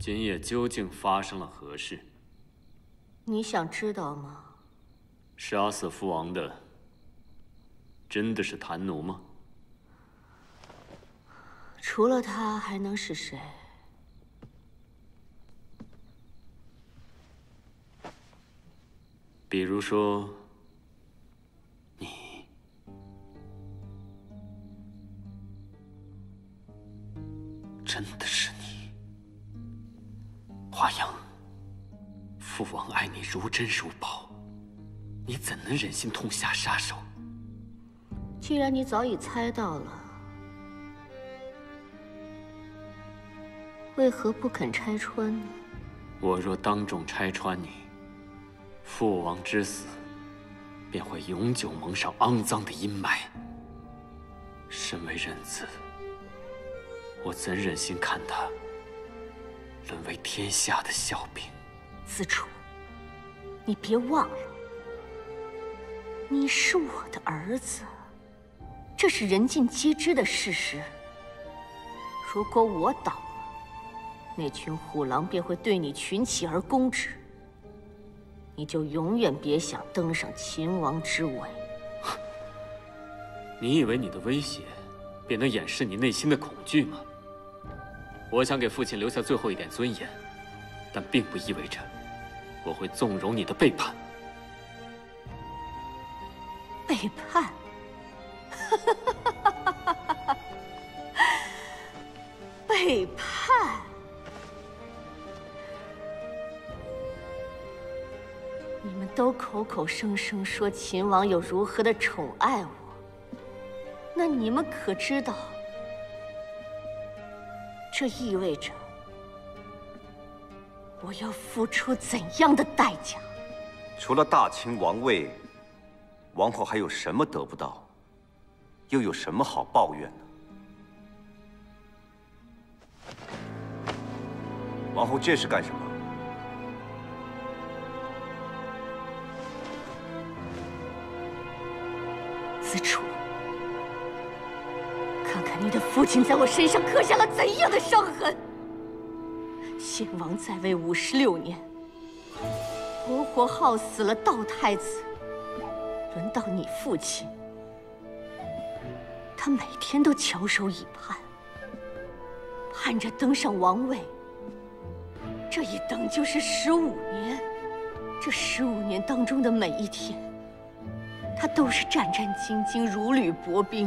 今夜究竟发生了何事？你想知道吗？杀死父王的真的是谭奴吗？除了他，还能是谁？比如说，如珍如宝，你怎能忍心痛下杀手？既然你早已猜到了，为何不肯拆穿呢？我若当众拆穿你，父王之死便会永久蒙上肮脏的阴霾。身为人子，我怎忍心看他沦为天下的笑柄？子楚，你别忘了，你是我的儿子，这是人尽皆知的事实。如果我倒了，那群虎狼便会对你群起而攻之，你就永远别想登上秦王之位。你以为你的威胁便能掩饰你内心的恐惧吗？我想给父亲留下最后一点尊严，但并不意味着。我会纵容你的背叛。背叛？背叛？你们都口口声声说秦王有如何的宠爱我，那你们可知道，这意味着？我要付出怎样的代价？除了大清王位，王后还有什么得不到？又有什么好抱怨的？王后这是干什么？子楚，看看你的父亲在我身上刻下了怎样的伤痕！先王在位五十六年，活活耗死了道太子。轮到你父亲，他每天都翘首以盼，盼着登上王位。这一等就是十五年，这十五年当中的每一天，他都是战战兢兢，如履薄冰。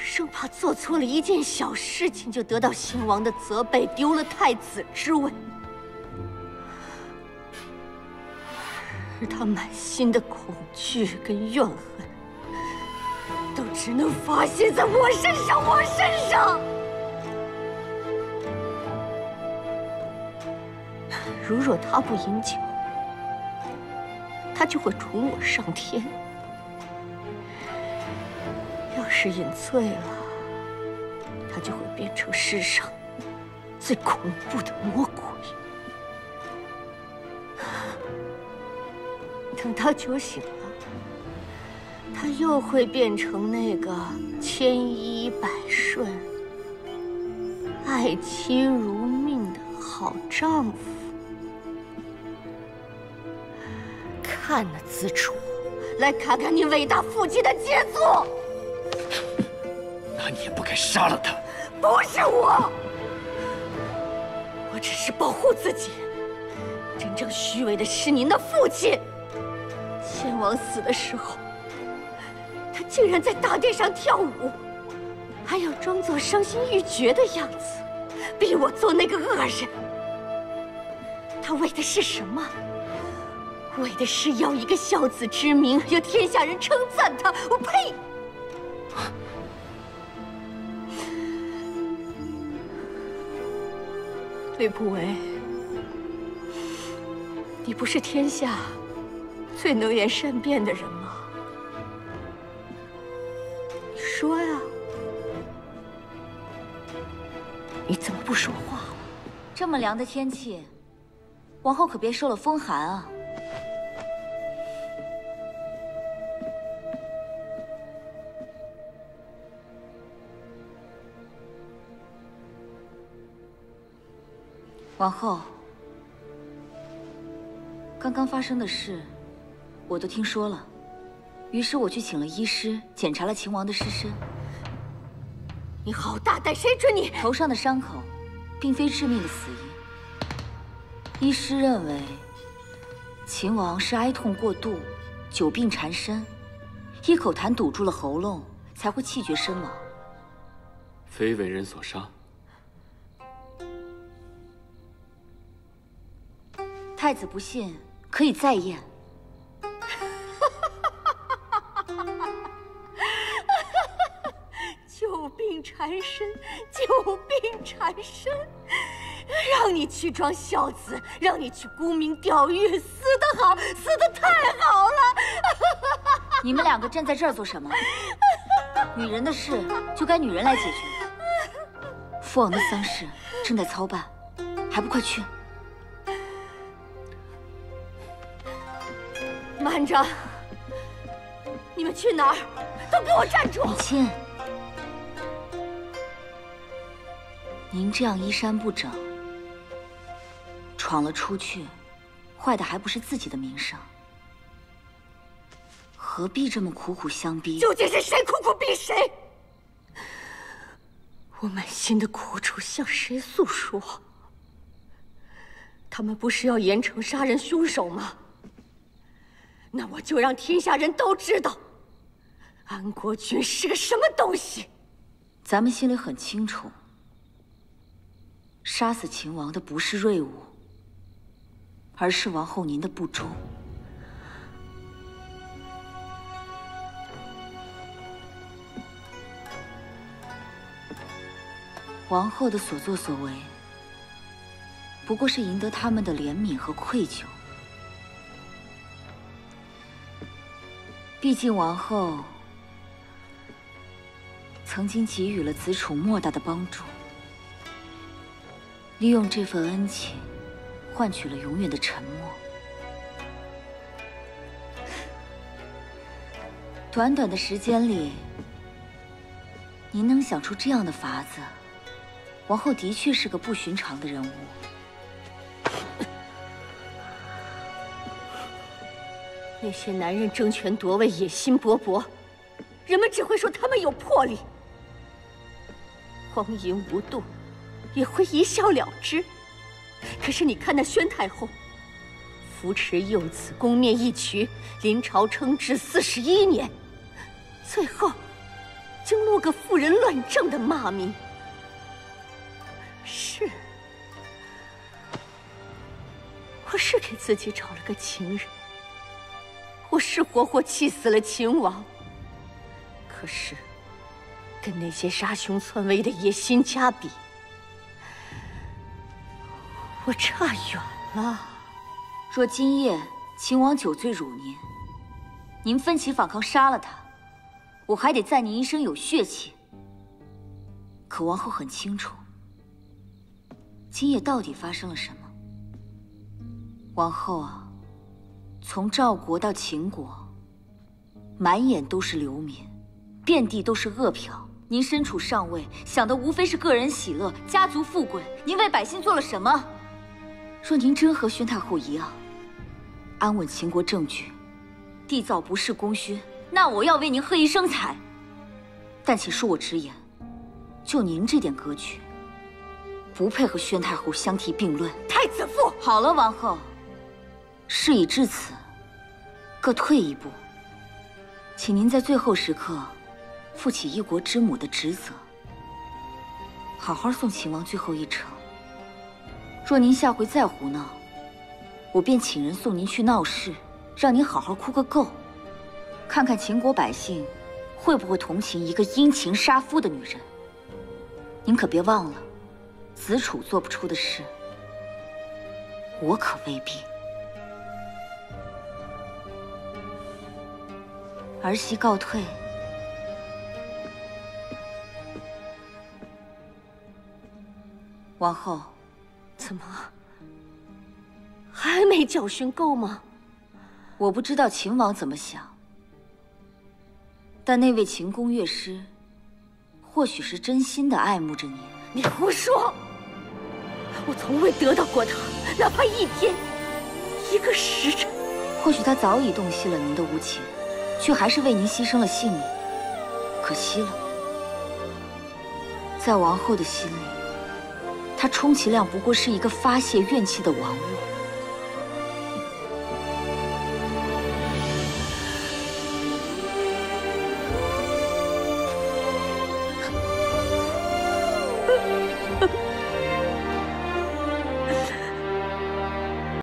生怕做错了一件小事情，就得到先王的责备，丢了太子之位。而他满心的恐惧跟怨恨，都只能发泄在我身上，我身上。如若他不饮酒，他就会宠我上天。是饮醉了，他就会变成世上最恐怖的魔鬼。等他酒醒了，他又会变成那个千依百顺、爱妻如命的好丈夫。看那子楚，来看看你伟大父亲的杰作。杀了他。不是我，我只是保护自己。真正虚伪的是您的父亲。先王死的时候，他竟然在大殿上跳舞，还要装作伤心欲绝的样子，逼我做那个恶人。他为的是什么？为的是要一个孝子之名，要天下人称赞他。我呸！吕不韦，你不是天下最能言善辩的人吗？你说呀，你怎么不说话了？这么凉的天气，王后可别受了风寒啊。王后，刚刚发生的事，我都听说了。于是我去请了医师，检查了秦王的尸身。你好大胆！谁准你？头上的伤口，并非致命的死因。医师认为，秦王是哀痛过度，久病缠身，一口痰堵住了喉咙，才会气绝身亡。非为人所杀。太子不信，可以再验。久病缠身，久病缠身，让你去装孝子，让你去沽名钓誉，死得好，死得太好了！你们两个站在这儿做什么？女人的事就该女人来解决。父王的丧事正在操办，还不快去！慢着！你们去哪儿？都给我站住！母亲，您这样衣衫不整，闯了出去，坏的还不是自己的名声？何必这么苦苦相逼？究竟是谁苦苦逼谁？我满心的苦楚向谁诉说？他们不是要严惩杀人凶手吗？那我就让天下人都知道，安国君是个什么东西。咱们心里很清楚，杀死秦王的不是瑞武，而是王后您的不忠。王后的所作所为，不过是赢得他们的怜悯和愧疚。毕竟王后曾经给予了子楚莫大的帮助，利用这份恩情，换取了永远的沉默。短短的时间里，您能想出这样的法子，王后的确是个不寻常的人物。那些男人争权夺位，野心勃勃，人们只会说他们有魄力；荒淫无度，也会一笑了之。可是你看那宣太后，扶持幼子，攻灭义渠，临朝称制四十一年，最后竟落个妇人乱政的骂名。是，我是给自己找了个情人。我是活活气死了秦王，可是跟那些杀兄篡位的野心家比，我差远了。若今夜秦王酒醉辱您，您奋起反抗杀了他，我还得赞您一生有血气。可王后很清楚，今夜到底发生了什么。王后啊！从赵国到秦国，满眼都是流民，遍地都是饿殍。您身处上位，想的无非是个人喜乐、家族富贵。您为百姓做了什么？若您真和宣太后一样，安稳秦国政局，缔造不世功勋，那我要为您喝一声彩。但请恕我直言，就您这点格局，不配和宣太后相提并论。太子父，好了，王后。事已至此，各退一步。请您在最后时刻，负起一国之母的职责，好好送秦王最后一程。若您下回再胡闹，我便请人送您去闹市，让您好好哭个够，看看秦国百姓会不会同情一个因情杀夫的女人。您可别忘了，子楚做不出的事，我可未必。儿媳告退。王后，怎么还没教训够吗？我不知道秦王怎么想，但那位秦宫乐师，或许是真心的爱慕着你。你胡说！我从未得到过他，哪怕一天，一个时辰。或许他早已洞悉了您的无情，却还是为您牺牲了性命，可惜了。在王后的心里，他充其量不过是一个发泄怨气的玩物。